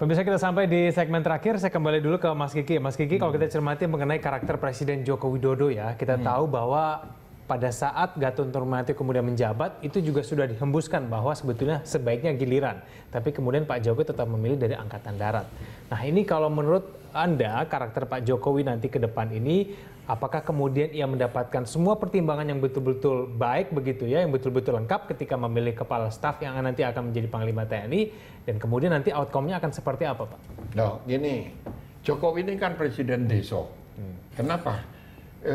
Pemirsa kita sampai di segmen terakhir, saya kembali dulu ke Mas Kiki. Mas Kiki, hmm. kalau kita cermati mengenai karakter Presiden Joko Widodo ya, kita hmm. tahu bahwa pada saat Gatot Nurmantio kemudian menjabat, itu juga sudah dihembuskan bahwa sebetulnya sebaiknya giliran. Tapi kemudian Pak Jokowi tetap memilih dari Angkatan Darat. Nah ini kalau menurut Anda, karakter Pak Jokowi nanti ke depan ini apakah kemudian ia mendapatkan semua pertimbangan yang betul-betul baik begitu ya, yang betul-betul lengkap ketika memilih kepala staf yang nanti akan menjadi Panglima TNI dan kemudian nanti outcome-nya akan seperti apa Pak? No, gini, Jokowi ini kan presiden deso. Hmm. Kenapa? E,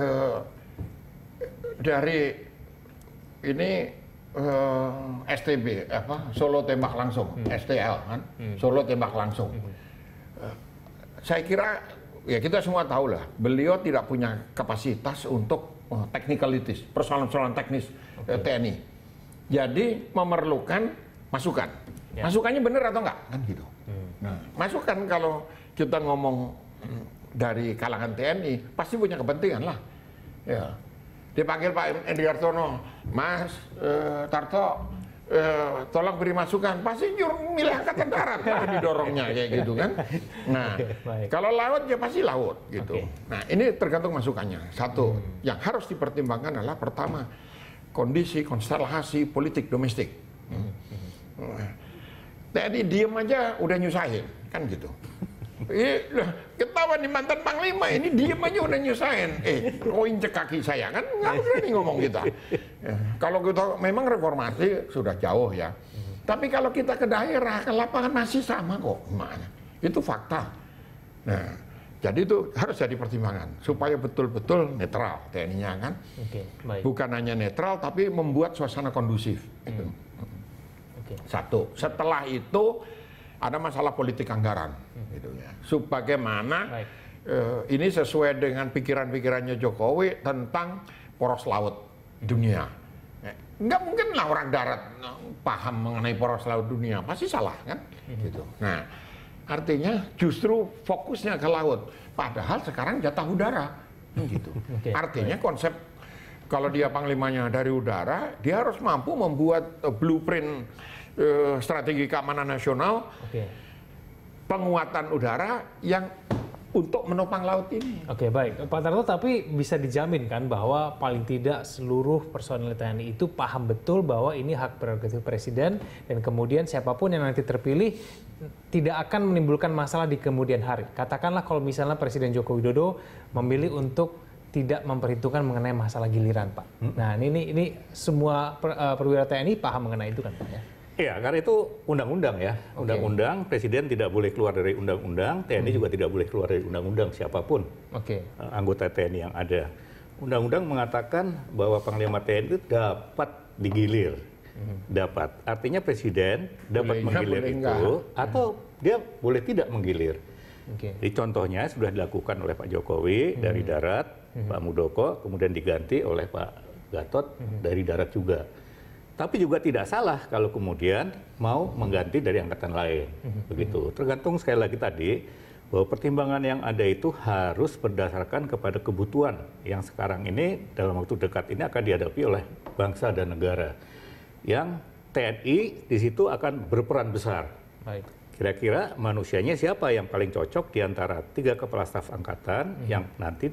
dari ini e, eh, STB apa Solo tembak langsung, hmm. STL kan, hmm. Solo tembak langsung. Hmm. E, saya kira ya kita semua tahu lah, beliau tidak punya kapasitas untuk oh, technicalities, persoalan-persoalan teknis okay. eh, TNI. Jadi memerlukan masukan. Ya. Masukannya benar atau enggak? Kan gitu. Hmm. Nah, masukan kalau kita ngomong hmm, dari kalangan TNI pasti punya kepentingan lah. Ya. Dipanggil Pak Edi Hartono, Mas eh, Tarto, eh, tolong beri masukan pasti nyuruh milih angkatan darat lah didorongnya kayak gitu kan nah kalau laut ya pasti laut gitu okay. nah ini tergantung masukannya satu hmm. yang harus dipertimbangkan adalah pertama kondisi konstelasi politik domestik hmm. hmm. tadi diem aja udah nyusahin kan gitu Iya, ketawa di mantan panglima ini diem aja udah nyusahin. Eh, koin cek kaki saya kan nggak berani ngomong kita. Ya, kalau kita memang reformasi sudah jauh ya. Tapi kalau kita ke daerah, ke lapangan masih sama kok. Mana? Itu fakta. Nah, jadi itu harus jadi pertimbangan supaya betul-betul netral TNI-nya kan. Oke, baik. Bukan hanya netral tapi membuat suasana kondusif. Hmm. Oke. Satu. Setelah itu ada masalah politik anggaran hmm. gitu ya. Sebagaimana uh, ini sesuai dengan pikiran-pikirannya Jokowi tentang poros laut dunia. Enggak mungkin lah orang darat eh, paham mengenai poros laut dunia, pasti salah kan? Hmm. Gitu. Nah, artinya justru fokusnya ke laut, padahal sekarang jatah udara, gitu. okay. Artinya konsep kalau dia panglimanya dari udara, dia harus mampu membuat uh, blueprint uh, strategi keamanan nasional, okay. penguatan udara yang untuk menopang laut ini. Oke, okay, baik. Pak Tarto, tapi bisa dijamin kan bahwa paling tidak seluruh personel TNI itu paham betul bahwa ini hak prerogatif Presiden dan kemudian siapa pun yang nanti terpilih tidak akan menimbulkan masalah di kemudian hari. Katakanlah kalau misalnya Presiden Joko Widodo memilih untuk tidak memperhitungkan mengenai masalah giliran, Pak. Hmm. Nah, ini ini semua per, uh, perwira TNI paham mengenai itu kan, Pak ya? Iya, karena itu undang-undang ya. Undang-undang, okay. presiden tidak boleh keluar dari undang-undang, TNI hmm. juga tidak boleh keluar dari undang-undang siapa pun okay. Eh, anggota TNI yang ada. Undang-undang mengatakan bahwa Panglima TNI itu dapat digilir. Hmm. Dapat. Artinya presiden dapat boleh, menggilir boleh itu enggak. atau dia boleh tidak menggilir. Okay. Jadi contohnya sudah dilakukan oleh Pak Jokowi hmm. dari darat, hmm. Pak Muldoko, kemudian diganti oleh Pak Gatot hmm. dari darat juga. Tapi juga tidak salah kalau kemudian mau mengganti dari angkatan lain. Mhm. Begitu. Tergantung sekali lagi tadi bahwa pertimbangan yang ada itu harus berdasarkan kepada kebutuhan yang sekarang ini dalam waktu dekat ini akan dihadapi oleh bangsa dan negara. Yang TNI di situ akan berperan besar. Kira-kira manusianya siapa yang paling cocok di antara tiga kepala staf angkatan hmm. yang nanti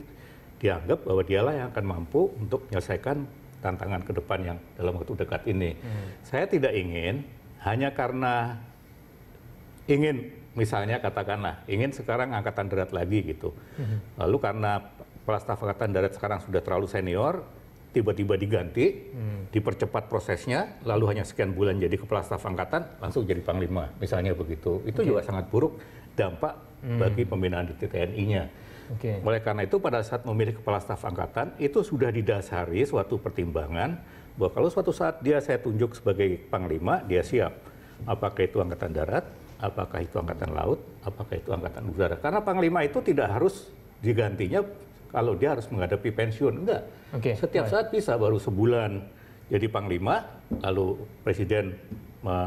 dianggap bahwa dialah yang akan mampu untuk menyelesaikan tantangan ke depan yang dalam waktu dekat ini. Hmm. Saya tidak ingin hanya karena ingin misalnya katakanlah ingin sekarang angkatan darat lagi gitu. Hmm. Lalu karena kepala staf angkatan darat sekarang sudah terlalu senior, tiba-tiba diganti, hmm. dipercepat prosesnya, lalu hanya sekian bulan jadi kepala staf angkatan, langsung jadi panglima, misalnya begitu. Itu okay. juga sangat buruk dampak hmm. bagi pembinaan di TNI-nya. Okay. Oleh karena itu pada saat memilih kepala staf angkatan itu sudah didasari suatu pertimbangan bahwa kalau suatu saat dia saya tunjuk sebagai panglima dia siap. Apakah itu angkatan darat, apakah itu angkatan laut, apakah itu angkatan udara. Karena panglima itu tidak harus digantinya kalau dia harus menghadapi pensiun enggak. Okay. Setiap saat bisa baru sebulan jadi panglima lalu presiden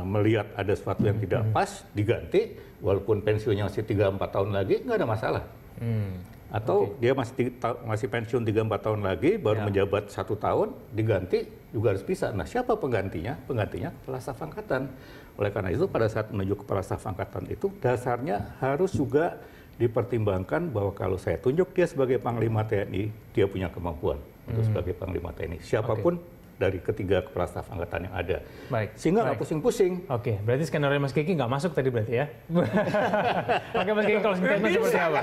melihat ada sesuatu yang tidak hmm. pas diganti walaupun pensiunnya masih 3 4 tahun lagi nggak ada masalah. Hmm. atau okay. dia masih masih pensiun 3 4 tahun lagi baru ya. menjabat satu tahun diganti juga harus bisa. Nah, siapa penggantinya? Penggantinya kepala staf angkatan. Oleh karena itu pada saat menuju kepala staf angkatan itu dasarnya harus juga dipertimbangkan bahwa kalau saya tunjuk dia sebagai panglima TNI, dia punya kemampuan hmm. untuk sebagai panglima TNI. Siapa pun okay dari ketiga kepala staf angkatan yang ada. Baik. Sehingga nggak pusing-pusing. Oke, berarti skenario Mas Kiki nggak masuk tadi berarti ya? Oke Mas Kiki kalau statement seperti apa?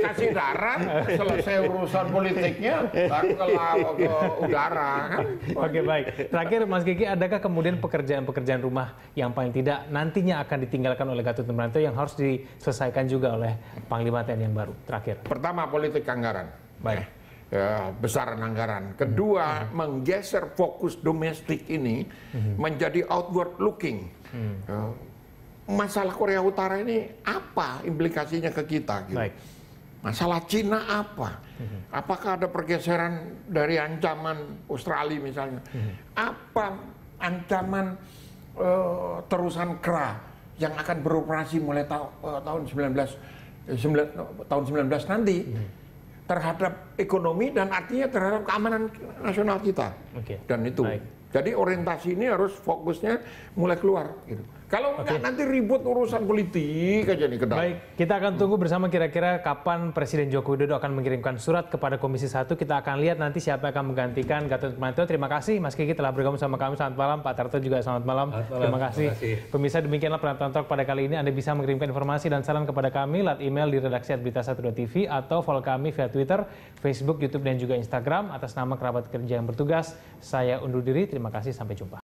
Kasih darat, selesai urusan politiknya, baru ke, ke udara kan? Oke baik. Terakhir Mas Kiki, adakah kemudian pekerjaan-pekerjaan rumah yang paling tidak nantinya akan ditinggalkan oleh Gatot Nurmantio yang harus diselesaikan juga oleh Panglima TNI yang baru? Terakhir. Pertama politik anggaran. Baik ya, besaran anggaran. Kedua, hmm. menggeser fokus domestik ini hmm. menjadi outward looking. Hmm. Ya, masalah Korea Utara ini apa implikasinya ke kita? Gitu. Baik. Masalah Cina apa? Hmm. Apakah ada pergeseran dari ancaman Australia misalnya? Hmm. Apa ancaman uh, terusan kera yang akan beroperasi mulai ta uh, tahun 19, 19 tahun 19 nanti? Hmm terhadap ekonomi dan artinya terhadap keamanan nasional kita. Okay. Dan itu. Baik. Jadi orientasi ini harus fokusnya mulai keluar. Gitu. Kalau okay. nggak nanti ribut urusan politik aja nih kedai. Baik, kita akan tunggu bersama kira-kira kapan Presiden Joko Widodo akan mengirimkan surat kepada Komisi 1. Kita akan lihat nanti siapa yang akan menggantikan Gatot Nurmantio. Terima kasih Mas Kiki telah bergabung sama kami. Selamat malam. Pak Tarto juga selamat malam. Selamat malam. Terima, kasih. Terima kasih. Pemirsa demikianlah penonton talk pada kali ini. Anda bisa mengirimkan informasi dan saran kepada kami lewat email di redaksi berita1.tv atau follow kami via Twitter, Facebook, YouTube, dan juga Instagram. Atas nama kerabat kerja yang bertugas, saya undur diri. Terima kasih. Sampai jumpa.